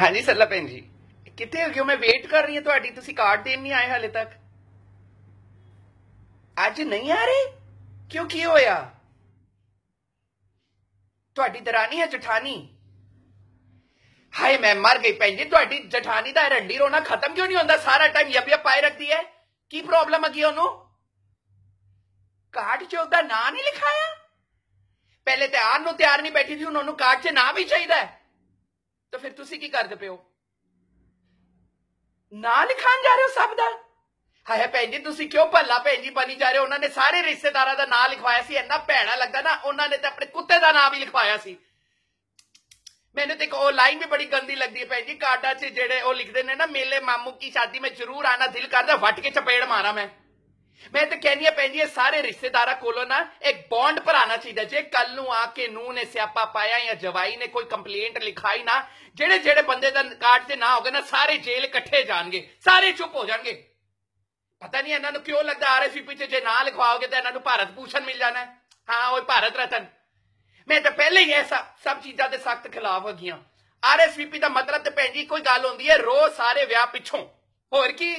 ਹਾਂਜੀ ਸੱਲਾ ਭੈਣ ਜੀ। ਕਿੱਥੇ ਹੋ ਕਿਉਂ ਮੈਂ ਵੇਟ ਕਰ ਰਹੀ ਹਾਂ ਤੁਹਾਡੀ। ਤੁਸੀਂ ਕਾਰਡ ਦੇਣ ਨਹੀਂ ਆਏ ਹਾਲੇ ਤੱਕ। ਅੱਜ ਨਹੀਂ ਆ ਰਹੇ? ਕਿਉਂ ਕੀ ਹੋਇਆ? ਤੁਹਾਡੀ ਦਰਾਨੀ ਹੈ ਜਠਾਨੀ। ਹਾਏ, ਮੈਂ ਮਰ ਗਈ ਭੈਣ ਜੀ। ਤੁਹਾਡੀ ਜਠਾਨੀ ਦਾ ਰੰਡੀ ਰੋਣਾ ਖਤਮ ਕਿਉਂ ਨਹੀਂ ਹੁੰਦਾ? ਸਾਰਾ ਟਾਈਮ ਯਬ ਯਬ ਪਾਏ ਰੱਖਦੀ ਹੈ ਕੀ ਪ੍ਰੋਬਲਮ ਹੈ ਕੀ ਉਹਨੂੰ? ਕਾਰਡ 'ਚ ਉਹਦਾ ਨਾਂ ਨਹੀਂ ਲਿਖਾਇਆ? ਪਹਿਲੇ ਤੇ ਆਣ ਨੂੰ ਤਿਆਰ ਨਹੀਂ ਬੈਠੀ ਸੀ, ਹੁਣ ਉਹਨੂੰ ਕਾਰਡ 'ਚ ਨਾਂ ਵੀ ਚਾਹੀਦਾ ਹੈ। ਤਾਂ ਫਿਰ ਤੁਸੀਂ ਕੀ ਕਰਦੇ ਪਿਓ ਨਾਂ ਲਿਖਾਣ ਜਾ ਰਹੇ ਹੋ ਸਭ ਦਾ ਹਾਏ ਭੈਣ ਜੀ ਤੁਸੀਂ ਕਿਉਂ ਭੱਲਾ ਭੈਣ ਜੀ ਬਣੀ ਜਾ ਰਹੇ ਹੋ ਉਹਨਾਂ ਨੇ ਸਾਰੇ ਰਿਸ਼ਤੇਦਾਰਾਂ ਦਾ ਨਾਂ ਲਿਖਵਾਇਆ ਸੀ ਇੰਨਾ ਭੈੜਾ ਲੱਗਦਾ ਨਾ ਉਹਨਾਂ ਨੇ ਤਾਂ ਆਪਣੇ ਕੁੱਤੇ ਦਾ ਨਾਂ ਵੀ ਲਿਖਵਾਇਆ ਸੀ ਮੈਨੂੰ ਤੇ ਇੱਕ ਉਹ ਲਾਈਨ ਵੀ ਬੜੀ ਗੰਦੀ ਲੱਗਦੀ ਹੈ ਭੈਣ ਜੀ ਕਾਰਡਾਂ 'ਚ ਜਿਹੜੇ ਉਹ ਲਿਖਦੇ ਨੇ ਨਾ ਮੇਲੇ ਮਾਮੂ ਕੀ ਸ਼ਾਦੀ ਮੈਂ ਜ਼ਰੂਰ ਆਣਾ ਦਿਲ ਕਰਦਾ ਵੱਟ ਕੇ ਚਪੇੜ ਮਾਰਾਂ ਮੈਂ ਮੈਂ ਤਾਂ ਕਹਿੰਦੀ ਆ ਭੈਣ ਜੀ ਇਹ ਸਾਰੇ ਰਿਸ਼ਤੇਦਾਰਾਂ ਕੋਲੋਂ ਨਾ ਇੱਕ ਬੌਂਡ ਭਰਾਣਾ ਚਾਹੀਦਾ ਜੇ ਕੱਲ ਨੂੰ ਆ ਕੇ ਨੂੰ ਨੇ ਸਿਆਪਾ ਪਾਇਆ ਜਾਂ ਜਵਾਈ ਨੇ ਕੋਈ ਕੰਪਲੇਂਟ ਲਿਖਾਈ ਨਾ ਜਿਹੜੇ ਜਿਹੜੇ ਬੰਦੇ ਦਾ ਕਾਰਡ ਤੇ ਨਾ ਹੋਗੇ ਨਾ ਸਾਰੇ ਜੇਲ੍ਹ ਇਕੱਠੇ ਜਾਣਗੇ ਸਾਰੇ ਚੁੱਪ ਹੋ ਜਾਣਗੇ ਪਤਾ ਨਹੀਂ ਇਹਨਾਂ ਨੂੰ ਕਿਉਂ ਲੱਗਦਾ ਆਰਐਸਪੀ ਚ ਜੇ ਨਾ ਲਿਖਵਾਓਗੇ ਤਾਂ ਇਹਨਾਂ ਨੂੰ ਭਾਰਤ ਭੂਸ਼ਣ ਮਿਲ ਜਾਣਾ ਹੈ। ਹਾਂ ਉਹ ਭਾਰਤ ਰਤਨ ਮੈਂ ਤਾਂ ਪਹਿਲੇ ਹੀ ਇਹ ਸਭ ਸਭ ਚੀਜ਼ਾਂ ਦੇ ਸਖਤ ਖਿਲਾਫ ਹੈਗੀਆਂ ਆਰਐਸਪੀ ਦਾ ਮਤਲਬ ਤੇ ਭੈਣ ਜੀ ਕੋਈ ਗੱਲ ਹੁੰਦੀ ਹੈ ਰੋਜ਼ ਸਾਰੇ ਵਿਆਹ ਪਿੱਛੋਂ ਹੋਰ ਕੀ